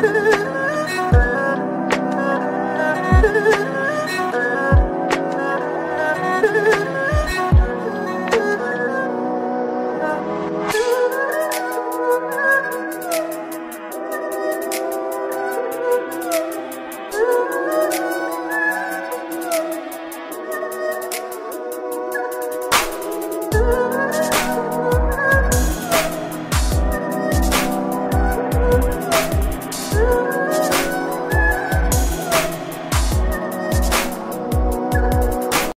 Ooh.